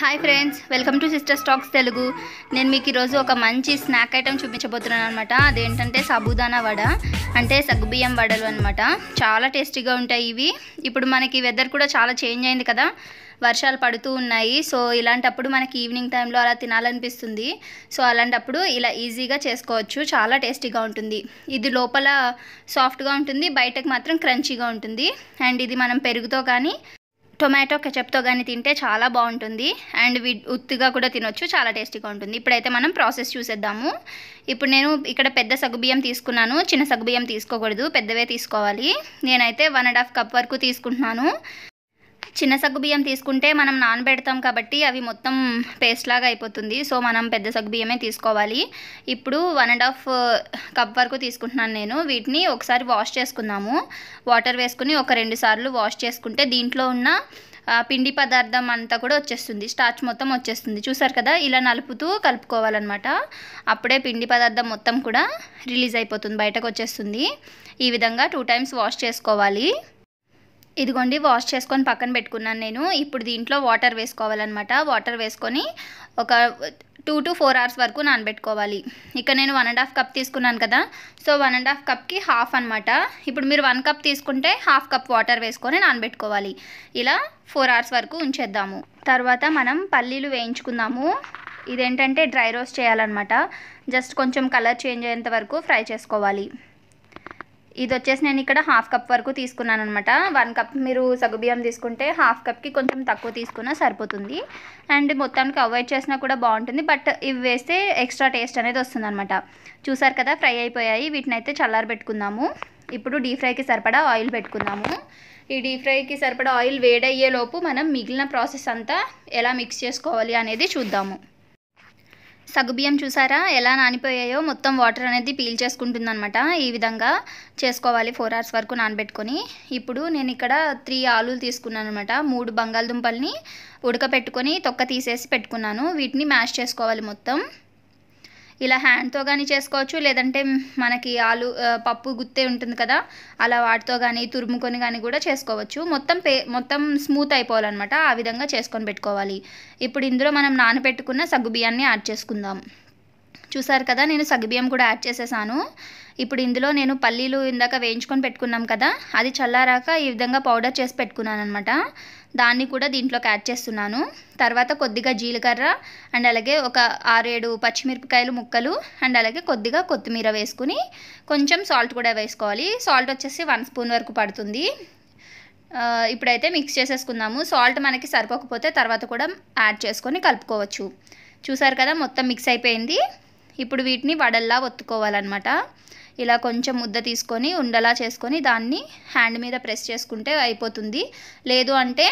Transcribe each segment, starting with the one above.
Hi friends welcome to sister stocks Telugu. నేను మీకు ఈరోజు ఒక మంచి స్నాక్ ఐటెం చూపించబోతున్నాను అనమాట అదేంటంటే సాబుదానా వడ అంటే సగ్గుబియ్యం వడలు అనమాట చాలా టేస్టీగా ఉంటాయి ఇవి. ఇప్పుడు మనకి వెదర్ కూడా చాలా చేంజ్ అయింది కదా వర్షాలు పడుతూ ఉన్నాయి. సో ఇలాంటప్పుడు మనకి ఈవినింగ్ టైంలో అలా తినాలనిపిస్తుంది. సో అలాంటప్పుడు ఇలా ఈజీగా చేసుకోవచ్చు. చాలా టేస్టీగా ఉంటుంది. ఇది లోపల సాఫ్ట్గా ఉంటుంది బయటకు మాత్రం క్రంచీగా ఉంటుంది. అండ్ ఇది మనం పెరుగుతో కానీ టొమాటో కెచప్తో కానీ తింటే చాలా బాగుంటుంది. అండ్ వి ఉత్తిగా కూడా తినొచ్చు చాలా టేస్టీగా ఉంటుంది. ఇప్పుడైతే మనం ప్రాసెస్ చూసేద్దాము. ఇప్పుడు నేను ఇక్కడ పెద్ద సగ్గుబియ్యం తీసుకున్నాను. చిన్న సగ్గుబియ్యం తీసుకోకూడదు పెద్దవే తీసుకోవాలి. నేనైతే వన్ అండ్ హాఫ్ కప్ వరకు తీసుకుంటున్నాను. చిన్న సగ్గు బియ్యం తీసుకుంటే మనం నానబెడతాం కాబట్టి అవి మొత్తం పేస్ట్ లాగా అయిపోతుంది. సో మనం పెద్ద సగ్గు బియ్యమే తీసుకోవాలి. ఇప్పుడు వన్ అండ్ హాఫ్ కప్ వరకు తీసుకుంటున్నాను నేను. వీటిని ఒకసారి వాష్ చేసుకుందాము. వాటర్ వేసుకుని ఒక రెండు సార్లు వాష్ చేసుకుంటే దీంట్లో ఉన్న పిండి పదార్థం అంతా కూడా వచ్చేస్తుంది. స్టార్చ్ మొత్తం వచ్చేస్తుంది. చూసారు కదా? ఇలా నలుపుతూ కలుపుకోవాలన్నమాట. అప్పుడే పిండి పదార్థం మొత్తం కూడా రిలీజ్ అయిపోతుంది. బయటకు వచ్చేస్తుంది. ఈ విధంగా టూ టైమ్స్ వాష్ చేసుకోవాలి. ఇదిగోండి వాష్ చేసుకొని పక్కన పెట్టుకున్నాను నేను. ఇప్పుడు దీంట్లో వాటర్ వేసుకోవాలన్నమాట. వాటర్ వేసుకొని ఒక టూ టు ఫోర్ అవర్స్ వరకు నానబెట్టుకోవాలి. ఇక నేను వన్ అండ్ హాఫ్ కప్ తీసుకున్నాను కదా. సో వన్ అండ్ హాఫ్ కప్కి హాఫ్ అనమాట ఇప్పుడు మీరు వన్ కప్ తీసుకుంటే హాఫ్ కప్ వాటర్ వేసుకొని నానబెట్టుకోవాలి. ఇలా ఫోర్ అవర్స్ వరకు ఉంచేద్దాము. తర్వాత మనం పల్లీలు వేయించుకుందాము. ఇదేంటంటే డ్రై రోస్ట్ చేయాలన్నమాట. జస్ట్ కొంచెం కలర్ చేంజ్ అయ్యేంత వరకు ఫ్రై చేసుకోవాలి. ఇది వచ్చేసి నేను ఇక్కడ హాఫ్ కప్ వరకు తీసుకున్నాను అనమాట వన్ కప్ మీరు సగ్గుబియ్యం తీసుకుంటే హాఫ్ కప్కి కొంచెం తక్కువ తీసుకున్నా సరిపోతుంది. అండ్ మొత్తానికి అవాయిడ్ చేసినా కూడా బాగుంటుంది. బట్ ఇవి వేస్తే ఎక్స్ట్రా టేస్ట్ అనేది వస్తుంది అనమాట చూసారు కదా ఫ్రై అయిపోయాయి. వీటిని అయితే చల్లారబెట్టుకుందాము ఇప్పుడు డీప్ ఫ్రైకి సరిపడా ఆయిల్ పెట్టుకుందాము. ఈ డీప్ ఫ్రైకి సరిపడా ఆయిల్ వేడయ్యేలోపు మనం మిగిలిన ప్రాసెస్ అంతా ఎలా మిక్స్ చేసుకోవాలి అనేది చూద్దాము. సగ్గుబియ్యం చూసారా? ఎలా నానిపోయాయో మొత్తం వాటర్ అనేది పీల్ చేసుకుంటుంది అనమాట ఈ విధంగా చేసుకోవాలి ఫోర్ అవర్స్ వరకు నానబెట్టుకొని. ఇప్పుడు నేను ఇక్కడ త్రీ ఆలులు తీసుకున్నాను అనమాట మూడు బంగాళదుంపల్ని ఉడకపెట్టుకొని తొక్క తీసేసి పెట్టుకున్నాను. వీటిని మ్యాష్ చేసుకోవాలి మొత్తం. ఇలా హ్యాండ్తో కానీ చేసుకోవచ్చు లేదంటే మనకి ఆలు పప్పు గుత్తే ఉంటుంది కదా అలా వాటితో కానీ తురుముకొని కానీ కూడా చేసుకోవచ్చు. మొత్తం పే మొత్తం స్మూత్ అయిపోవాలన్నమాట. ఆ విధంగా చేసుకొని పెట్టుకోవాలి. ఇప్పుడు ఇందులో మనం నానబెట్టుకున్న సగ్గు బియ్యాన్ని యాడ్ చేసుకుందాం. చూసారు కదా నేను సగ్గుబియ్యం కూడా యాడ్ చేసేసాను. ఇప్పుడు ఇందులో నేను పల్లీలు ఇందాక వేయించుకొని పెట్టుకున్నాం కదా అది చల్లారాక ఈ విధంగా పౌడర్ చేసి పెట్టుకున్నాను అనమాట దాన్ని కూడా దీంట్లోకి యాడ్ చేస్తున్నాను. తర్వాత కొద్దిగా జీలకర్ర అండ్ అలాగే ఒక ఆరేడు పచ్చిమిరపకాయలు ముక్కలు అండ్ అలాగే కొద్దిగా కొత్తిమీర వేసుకుని కొంచెం సాల్ట్ కూడా వేసుకోవాలి. సాల్ట్ వచ్చేసి వన్ స్పూన్ వరకు పడుతుంది. ఇప్పుడైతే మిక్స్ చేసేసుకుందాము. సాల్ట్ మనకి సరిపోకపోతే తర్వాత కూడా యాడ్ చేసుకొని కలుపుకోవచ్చు. చూసారు కదా మొత్తం మిక్స్ అయిపోయింది. ఇప్పుడు వీటిని వడల్లా ఒత్తుకోవాలన్నమాట. ఇలా కొంచెం ముద్ద తీసుకొని ఉండలా చేసుకొని దాన్ని హ్యాండ్ మీద ప్రెస్ చేసుకుంటే అయిపోతుంది. లేదు అంటే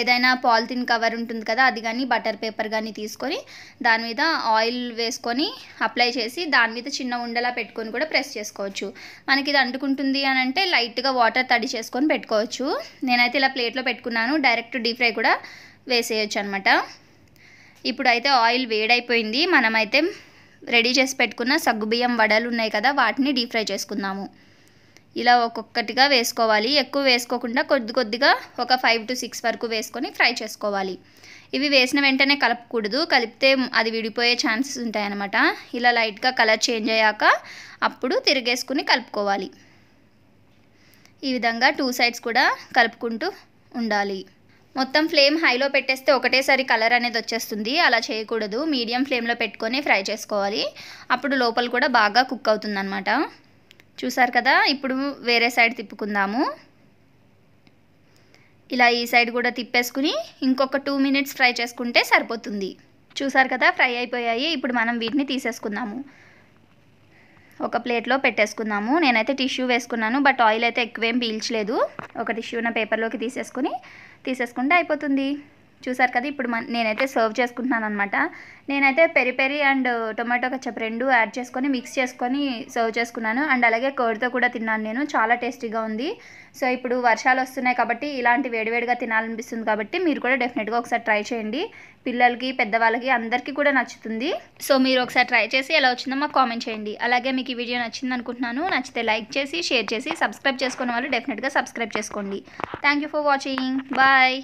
ఏదైనా పాలిథిన్ కవర్ ఉంటుంది కదా అది కానీ బటర్ పేపర్ కానీ తీసుకొని దాని మీద ఆయిల్ వేసుకొని అప్లై చేసి దాని మీద చిన్న ఉండలా పెట్టుకొని కూడా ప్రెస్ చేసుకోవచ్చు. మనకి ఇది అంటుకుంటుంది అని అంటే లైట్గా వాటర్ తడి చేసుకొని పెట్టుకోవచ్చు. నేనైతే ఇలా ప్లేట్లో పెట్టుకున్నాను డైరెక్ట్ డీప్ ఫ్రై కూడా వేసేయచ్చు అనమాట ఇప్పుడైతే ఆయిల్ వేడైపోయింది. మనమైతే రెడీ చేసి పెట్టుకున్న సగ్గుబియ్యం వడలు ఉన్నాయి కదా వాటిని డీప్ ఫ్రై చేసుకుందాము. ఇలా ఒక్కొక్కటిగా వేసుకోవాలి. ఎక్కువ వేసుకోకుండా కొద్ది కొద్దిగా ఒక ఫైవ్ టు సిక్స్ వరకు వేసుకొని ఫ్రై చేసుకోవాలి. ఇవి వేసిన వెంటనే కలపకూడదు. కలిపితే అది విడిపోయే ఛాన్సెస్ ఉంటాయన్నమాట. ఇలా లైట్గా కలర్ చేంజ్ అయ్యాక అప్పుడు తిరిగేసుకుని కలుపుకోవాలి. ఈ విధంగా టూ సైడ్స్ కూడా కలుపుకుంటూ ఉండాలి. మొత్తం ఫ్లేమ్ హైలో పెట్టేస్తే ఒకటేసారి కలర్ అనేది వచ్చేస్తుంది. అలా చేయకూడదు. మీడియం ఫ్లేమ్లో పెట్టుకొని ఫ్రై చేసుకోవాలి. అప్పుడు లోపల కూడా బాగా కుక్ అవుతుంది అనమాట చూసారు కదా? ఇప్పుడు వేరే సైడ్ తిప్పుకుందాము. ఇలా ఈ సైడ్ కూడా తిప్పేసుకుని ఇంకొక టూ మినిట్స్ ఫ్రై చేసుకుంటే సరిపోతుంది. చూసారు కదా? ఫ్రై అయిపోయాయి. ఇప్పుడు మనం వీటిని తీసేసుకుందాము. ఒక ప్లేట్లో పెట్టేసుకుందాము. నేనైతే టిష్యూ వేసుకున్నాను బట్ ఆయిల్ అయితే ఎక్కువేం పీల్చలేదు. ఒక టిష్యూ నా పేపర్లోకి తీసేసుకుని తీసేసుకుంటే అయిపోతుంది. చూసారు కదా ఇప్పుడు నేనైతే సర్వ్ చేసుకుంటున్నాను అనమాట నేనైతే peri peri and tomato ketchup రెండు యాడ్ చేసుకొని మిక్స్ చేసుకొని సర్వ్ చేసుకున్నాను. అండ్ అలాగే కర్డ్తో కూడా తిన్నాను నేను చాలా టేస్టీగా ఉంది. సో ఇప్పుడు వర్షాలు వస్తున్నాయి కాబట్టి ఇలాంటి వేడివేడిగా తినాలనిపిస్తుంది కాబట్టి మీరు కూడా డెఫినెట్గా ఒకసారి ట్రై చేయండి. పిల్లలకి పెద్దవాళ్ళకి అందరికీ కూడా నచ్చుతుంది. సో మీరు ఒకసారి ట్రై చేసి ఎలా వచ్చిందో మాకు కామెంట్ చేయండి. అలాగే మీకు ఈ వీడియో నచ్చింది అనుకుంటున్నాను నచ్చితే లైక్ చేసి షేర్ చేసి సబ్స్క్రైబ్ చేసుకున్న వాళ్ళు డెఫినెట్గా సబ్స్క్రైబ్ చేసుకోండి. Thank you for watching. Bye.